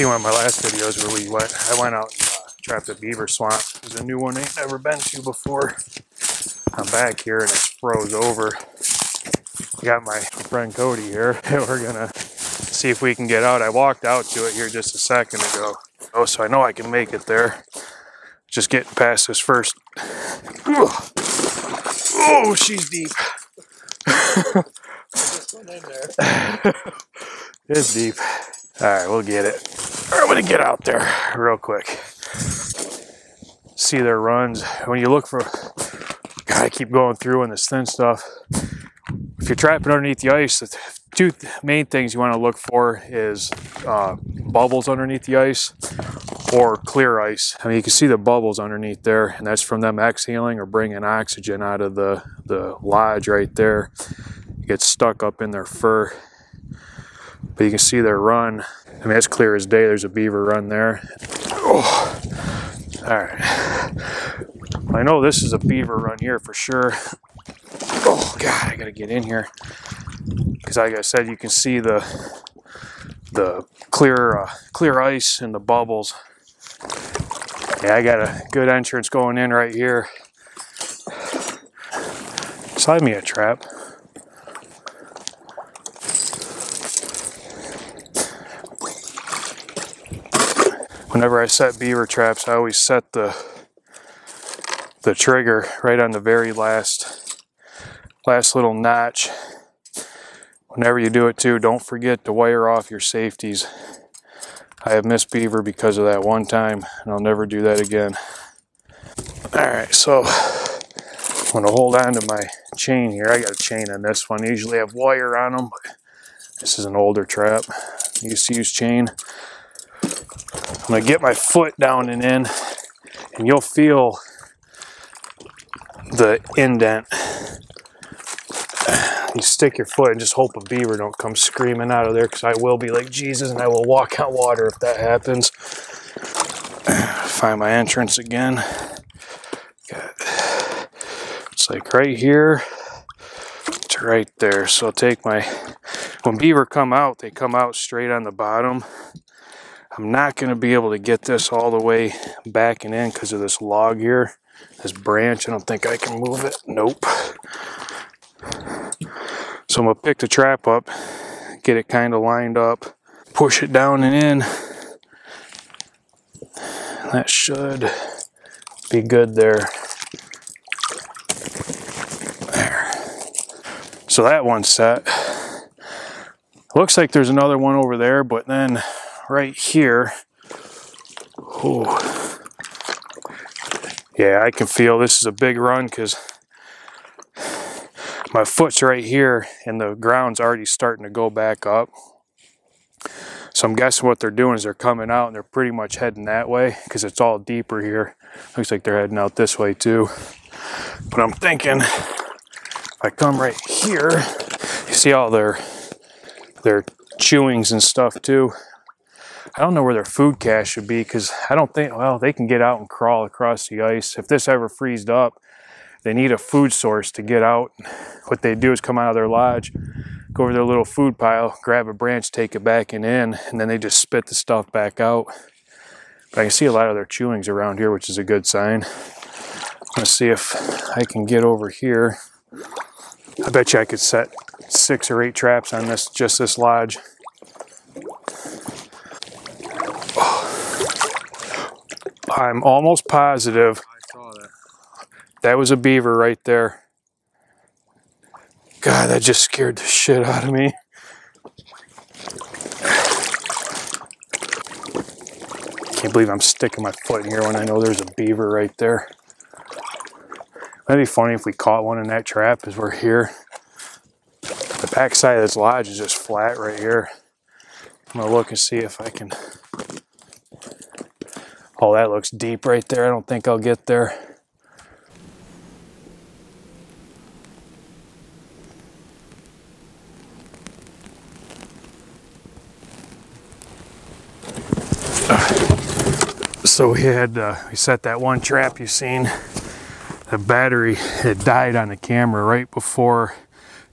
see one of my last videos where we went, I went out and uh, trapped a beaver swamp. There's a new one I ain't never been to before. I'm back here and it's froze over. Got my friend Cody here and we're gonna see if we can get out. I walked out to it here just a second ago. Oh, so I know I can make it there. Just getting past this first. Oh, she's deep. it's deep. All right, we'll get it. I'm gonna get out there real quick. See their runs. When you look for, God, I keep going through in this thin stuff. If you're trapping underneath the ice, the two main things you want to look for is uh, bubbles underneath the ice or clear ice. I mean, you can see the bubbles underneath there, and that's from them exhaling or bringing oxygen out of the, the lodge right there. It gets stuck up in their fur. But you can see their run. I mean, it's clear as day. There's a beaver run there. Oh. All right. I know this is a beaver run here for sure. Oh, God, I got to get in here. Because like I said, you can see the the clear uh, clear ice and the bubbles. Yeah, I got a good entrance going in right here. Slide me a trap. Whenever I set beaver traps, I always set the the trigger right on the very last last little notch. Whenever you do it too, don't forget to wire off your safeties. I have missed beaver because of that one time, and I'll never do that again. All right, so I'm gonna hold on to my chain here. I got a chain on this one. I usually have wire on them, but this is an older trap. Used to use chain. I'm gonna get my foot down and in, and you'll feel the indent. You stick your foot and just hope a beaver don't come screaming out of there because I will be like Jesus and I will walk out water if that happens. Find my entrance again. It's like right here to right there. So I'll take my, when beaver come out, they come out straight on the bottom. I'm not going to be able to get this all the way back and in because of this log here this branch. I don't think I can move it. Nope. So I'm gonna pick the trap up, get it kind of lined up, push it down and in. That should be good there. There. So that one's set. Looks like there's another one over there, but then right here, oh, yeah, I can feel this is a big run because my foot's right here and the ground's already starting to go back up. So I'm guessing what they're doing is they're coming out and they're pretty much heading that way because it's all deeper here. Looks like they're heading out this way too. But I'm thinking if I come right here, you see all their their chewings and stuff too. I don't know where their food cache should be because I don't think, well, they can get out and crawl across the ice. If this ever freezed up, they need a food source to get out. What they do is come out of their lodge, go over their little food pile, grab a branch, take it back and in, and then they just spit the stuff back out. But I can see a lot of their chewings around here, which is a good sign. Let's see if I can get over here. I bet you I could set six or eight traps on this, just this lodge. I'm almost positive that. was a beaver right there. God, that just scared the shit out of me. Can't believe I'm sticking my foot in here when I know there's a beaver right there. That'd be funny if we caught one in that trap as we're here. The back side of this lodge is just flat right here. I'm gonna look and see if I can Oh, that looks deep right there. I don't think I'll get there. So we had, uh, we set that one trap you seen. The battery had died on the camera right before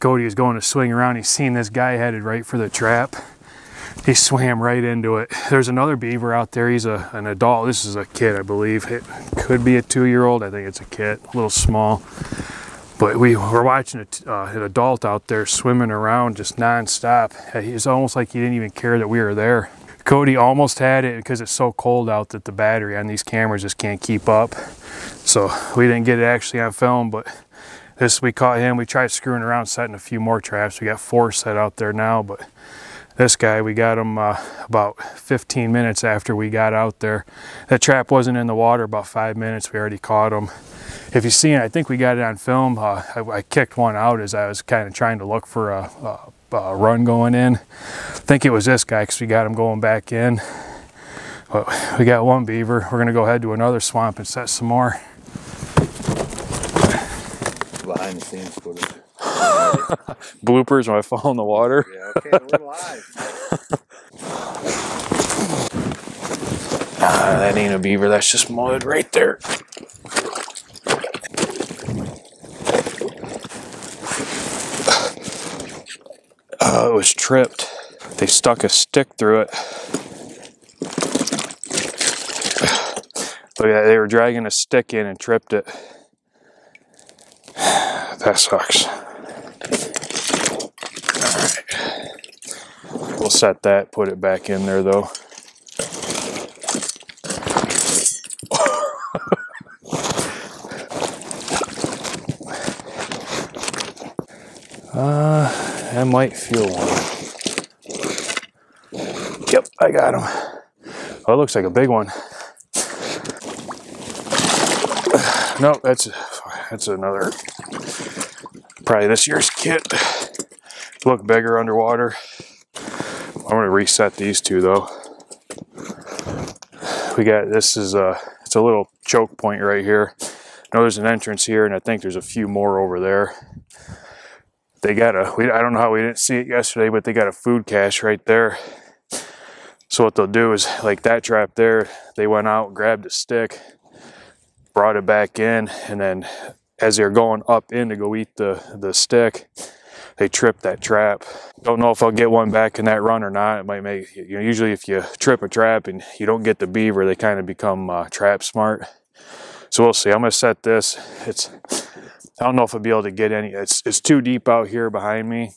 Cody was going to swing around. He's seen this guy headed right for the trap. He swam right into it. There's another beaver out there. He's a an adult. This is a kid, I believe. It could be a two-year-old. I think it's a kid, a little small. But we were watching a, uh, an adult out there swimming around just nonstop. It's almost like he didn't even care that we were there. Cody almost had it because it's so cold out that the battery on these cameras just can't keep up. So we didn't get it actually on film, but this we caught him. We tried screwing around setting a few more traps. We got four set out there now, but this guy, we got him uh, about 15 minutes after we got out there. That trap wasn't in the water about five minutes. We already caught him. If you see it, I think we got it on film. Uh, I, I, kicked one out as I was kind of trying to look for a, a uh, run going in. I think it was this guy because we got him going back in. But we got one beaver. We're gonna go ahead to another swamp and set some more. Behind the scenes footage. Bloopers when I fall in the water. Yeah, okay, we're live. Ah, that ain't a beaver, that's just mud right there. Uh, it was tripped. They stuck a stick through it. Look at that, they were dragging a stick in and tripped it. That sucks. Alright. We'll set that, put it back in there though. Uh, I might feel one. Yep, I got him. Oh, it looks like a big one. No, that's that's another. Probably this year's kit. Look bigger underwater. I'm gonna reset these two though. We got this is a it's a little choke point right here. I know there's an entrance here, and I think there's a few more over there they got a we, I don't know how we didn't see it yesterday, but they got a food cache right there. So what they'll do is like that trap there, they went out, grabbed a stick, brought it back in, and then as they're going up in to go eat the, the stick, they trip that trap. Don't know if I'll get one back in that run or not. It might make, you know, usually if you trip a trap and you don't get the beaver, they kind of become uh, trap smart. So we'll see. I'm to set this. It's I don't know if I'll be able to get any. It's it's too deep out here behind me,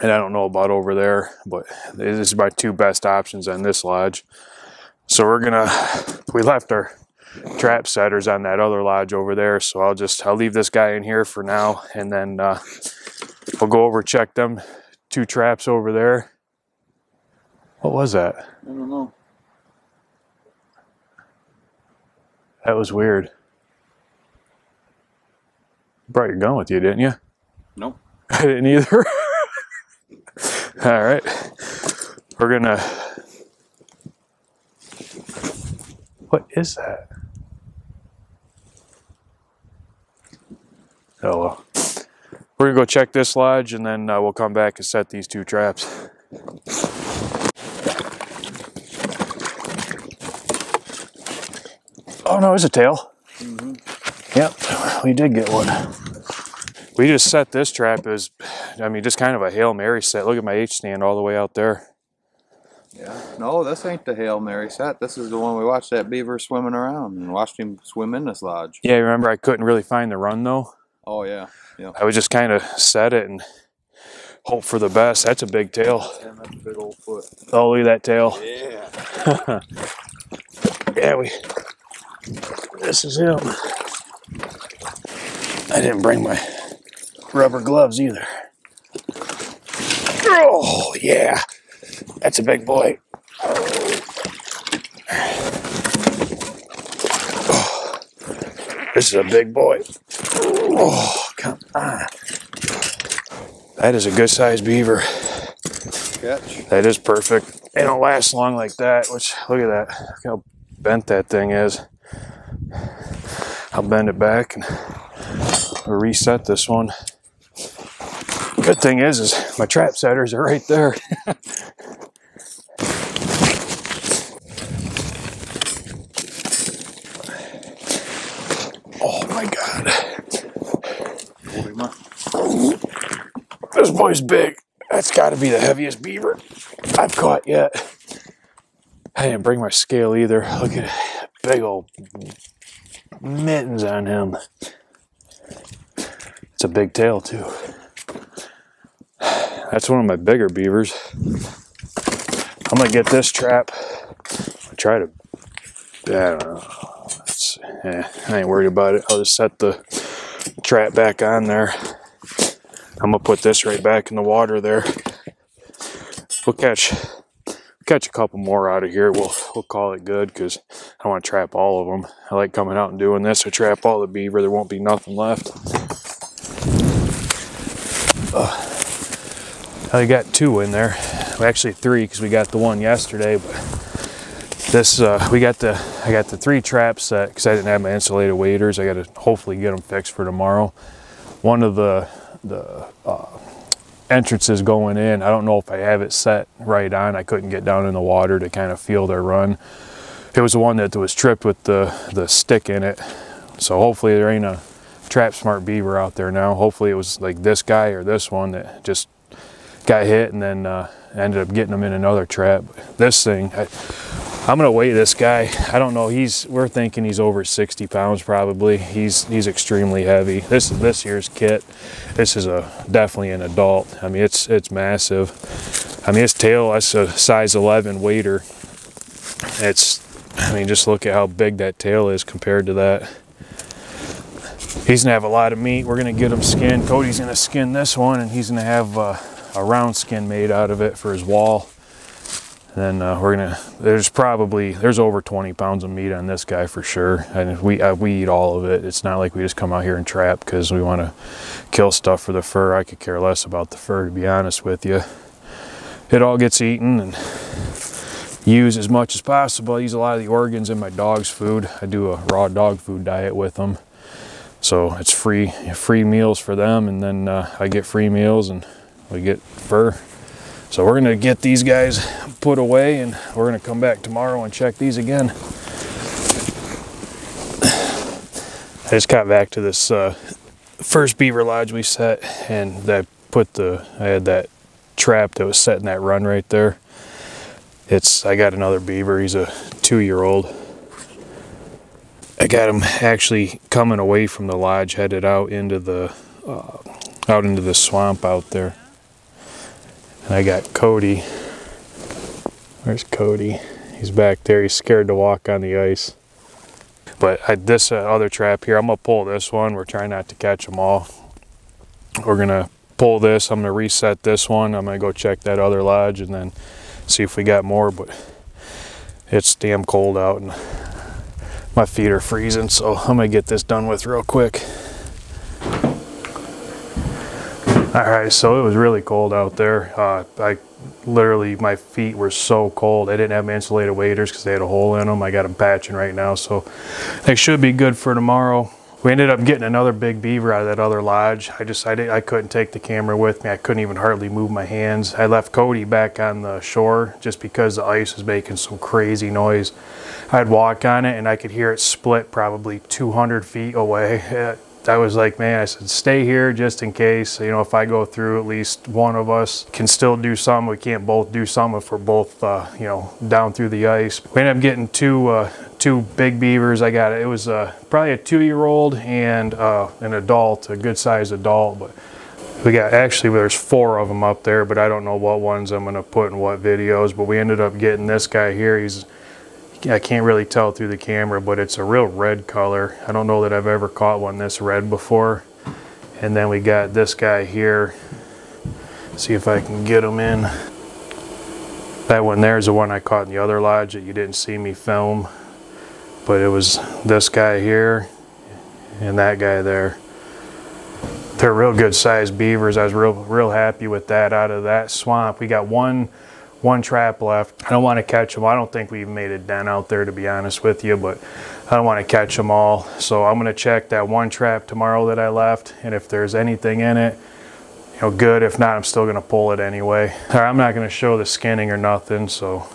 and I don't know about over there. But this is my two best options on this lodge. So we're gonna. We left our trap setters on that other lodge over there. So I'll just I'll leave this guy in here for now, and then uh, we'll go over check them two traps over there. What was that? I don't know. That was weird. brought your gun with you, didn't you? Nope. I didn't either. All right. We're gonna. What is that? Oh well. We're gonna go check this lodge and then uh, we'll come back and set these two traps. Oh no, it's a tail. Yep, we did get one. We just set this trap as, I mean, just kind of a Hail Mary set. Look at my H stand all the way out there. Yeah. No, this ain't the Hail Mary set. This is the one we watched that beaver swimming around and watched him swim in this lodge. Yeah, remember I couldn't really find the run though. Oh yeah. Yeah. I would just kind of set it and hope for the best. That's a big tail. And that's a big old foot. Oh, look at that tail. Yeah. Yeah, we. This is him. I didn't bring my rubber gloves either. Oh, yeah. That's a big boy. Oh, this is a big boy. Oh, come on. That is a good sized beaver. Catch. That is perfect. They don't last long like that, which, look at that. Look how bent that thing is. I'll bend it back and reset this one. Good thing is, is my trap setters are right there. oh my God. Hold him up. This boy's big. That's got to be the heaviest beaver. I've caught yet. I didn't bring my scale either. Look at big old mittens on him. It's a big tail too. That's one of my bigger beavers. I'm gonna get this trap. I'll try to. I don't know. Eh, I ain't worried about it. I'll just set the trap back on there. I'm gonna put this right back in the water there. We'll catch catch a couple more out of here. We'll we'll call it good because I want to trap all of them. I like coming out and doing this. I trap all the beaver. There won't be nothing left. Uh, I got two in there. Well, actually three because we got the one yesterday. But this uh, we got the I got the three traps set because I didn't have my insulated waders. I got to hopefully get them fixed for tomorrow. One of the the uh, entrances going in. I don't know if I have it set right on. I couldn't get down in the water to kind of feel their run. It was the one that was tripped with the, the stick in it. So hopefully there ain't a trap smart beaver out there now. Hopefully it was like this guy or this one that just got hit and then uh, ended up getting them in another trap. This thing, I, I'm gonna weigh this guy. I don't know. He's we're thinking he's over 60 pounds probably. He's he's extremely heavy. This this year's kit. This is a definitely an adult. I mean it's it's massive. I mean his tail that's a size 11 wader. It's I mean just look at how big that tail is compared to that. He's gonna have a lot of meat. We're gonna get him skinned. Cody's gonna skin this one and he's gonna have uh, a round skin made out of it for his wall then uh, we're gonna there's probably there's over 20 pounds of meat on this guy for sure. And we uh, we eat all of it. It's not like we just come out here and trap because we want to kill stuff for the fur. I could care less about the fur to be honest with you. It all gets eaten and used as much as possible. I use a lot of the organs in my dog's food. I do a raw dog food diet with them. So it's free free meals for them. And then uh, i get free meals and we get fur so we're gonna get these guys put away and we're gonna come back tomorrow and check these again. I just got back to this uh, first beaver lodge we set and I put the, I had that trap that was set in that run right there. It's, I got another beaver, he's a two year old. I got him actually coming away from the lodge, headed out into the, uh, out into the swamp out there. I got Cody. Where's Cody? He's back there. He's scared to walk on the ice. But I, this uh, other trap here, I'm going to pull this one. We're trying not to catch them all. We're going to pull this. I'm going to reset this one. I'm going to go check that other lodge and then see if we got more. But it's damn cold out and my feet are freezing. So I'm going to get this done with real quick. All right, so it was really cold out there. Uh, I literally, my feet were so cold. I didn't have insulated waders because they had a hole in them. I got them patching right now, so they should be good for tomorrow. We ended up getting another big beaver out of that other lodge. I did, I couldn't take the camera with me. I couldn't even hardly move my hands. I left Cody back on the shore just because the ice was making some crazy noise. I'd walk on it and I could hear it split probably 200 feet away. I was like, man, I said, stay here just in case. You know, if I go through, at least one of us can still do some. We can't both do some if we're both, uh, you know, down through the ice. We ended up getting two, uh, two big beavers. I got it. It was uh, probably a two-year-old and uh, an adult, a good-sized adult. But we got actually there's four of them up there, but I don't know what ones I'm gonna put in what videos. But we ended up getting this guy here. He's I can't really tell through the camera, but it's a real red color. I don't know that I've ever caught one this red before. And then we got this guy here. See if I can get him in. That one there is the one I caught in the other lodge that you didn't see me film. But it was this guy here and that guy there. They're real good sized beavers. I was real real happy with that out of that swamp. We got one one trap left. I don't want to catch them. I don't think we've made a dent out there to be honest with you, but I don't want to catch them all. So I'm going to check that one trap tomorrow that I left. And if there's anything in it, you know, good. If not, I'm still going to pull it anyway. I'm not going to show the skinning or nothing. So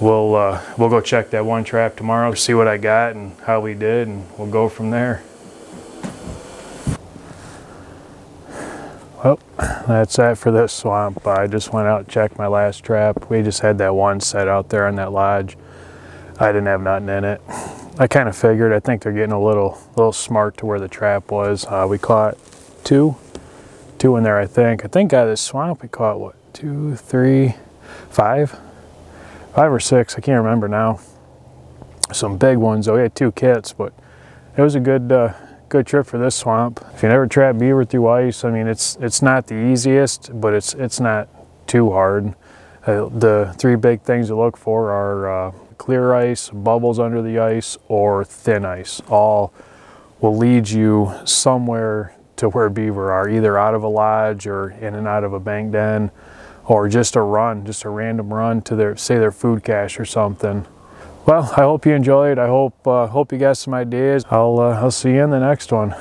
we'll, uh, we'll go check that one trap tomorrow, see what I got and how we did, and we'll go from there. Well, that's that for this swamp. I just went out and checked my last trap. We just had that one set out there on that lodge. I didn't have nothing in it. I kind of figured. I think they're getting a little, little smart to where the trap was. Uh, we caught two, two in there. I think. I think out of this swamp we caught what two, three, five, five or six. I can't remember now. Some big ones. though. we had two kits, but it was a good, uh, good trip for this swamp. If you never trap beaver through ice, I mean, it's it's not the easiest, but it's it's not too hard. Uh, the three big things to look for are uh, clear ice, bubbles under the ice, or thin ice. All will lead you somewhere to where beaver are, either out of a lodge or in and out of a bank den, or just a run, just a random run to their, say, their food cache or something. Well, I hope you enjoyed. I hope uh, hope you got some ideas. I'll uh, I'll see you in the next one.